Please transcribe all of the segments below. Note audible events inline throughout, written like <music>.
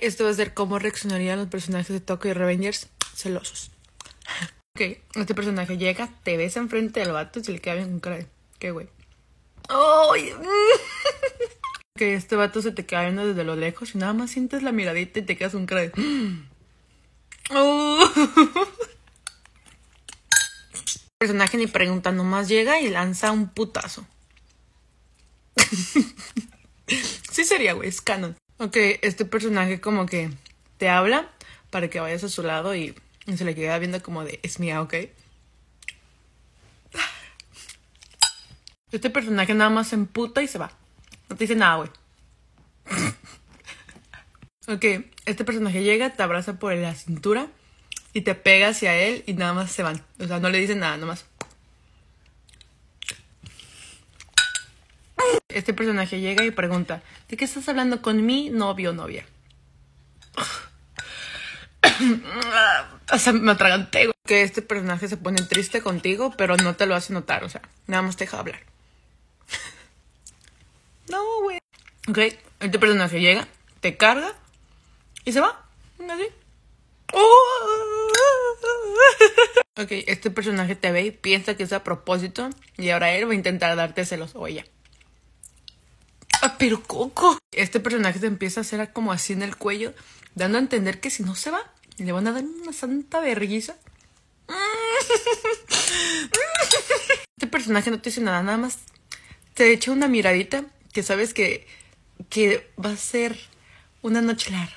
Esto va a ser cómo reaccionarían los personajes de Tokyo Revengers celosos. <laughs> ok, este personaje llega, te besa enfrente del vato y se le queda bien con cara de... ¿Qué güey? ¡Ay! <laughs> ok, este vato se te queda viendo desde lo lejos y nada más sientes la miradita y te quedas un cara. Oh. <laughs> El personaje ni pregunta, nomás llega y lanza un putazo. sí sería, güey, es canon. Ok, este personaje como que te habla para que vayas a su lado y, se le queda viendo como de, es mía, ok. Este personaje nada más se emputa y se va. No te dice nada, güey. ok, este personaje llega, te abraza por la cintura y te pega hacia él y nada más se van. O sea, no le dice nada, nomás. Este personaje llega y pregunta, ¿de qué estás hablando con mi novio o novia? <coughs> o sea, me atraganté, Que este personaje se pone triste contigo, pero no te lo hace notar, o sea, nada más te deja hablar. <laughs> no, güey. Ok, este personaje llega, te carga y se va. Así. <laughs> ok, este personaje te ve y piensa que es a propósito y ahora él va a intentar darte celos o ella. Ah, pero Coco. Este personaje se empieza a hacer como así en el cuello, dando a entender que si no se va, le van a dar una santa vergüenza. <laughs> Este personaje no te dice nada, nada más te echa una miradita que sabes que, que va a ser una noche larga.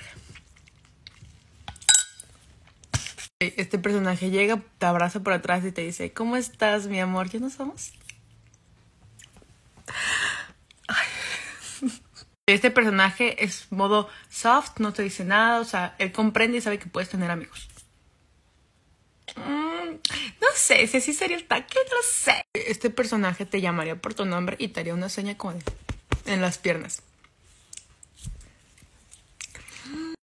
Este personaje llega, te abraza por atrás y te dice, ¿cómo estás, mi amor? ¿Ya no somos? Este personaje es modo soft, no te dice nada, o sea, él comprende y sabe que puedes tener amigos. Mm, no sé, si así sería el taque, no sé. Este personaje te llamaría por tu nombre y te haría una seña como en las piernas.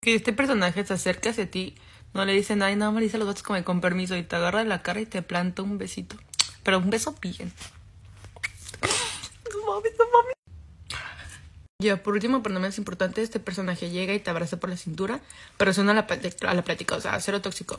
Que este personaje se acerca hacia ti, no le dice nada y nada más dice los dos como con permiso y te agarra de la cara y te planta un besito. Pero un beso bien. No mames, no mames. Ya, por último, pero no menos importante, este personaje llega y te abraza por la cintura, pero suena a la, plática, o sea, cero tóxico.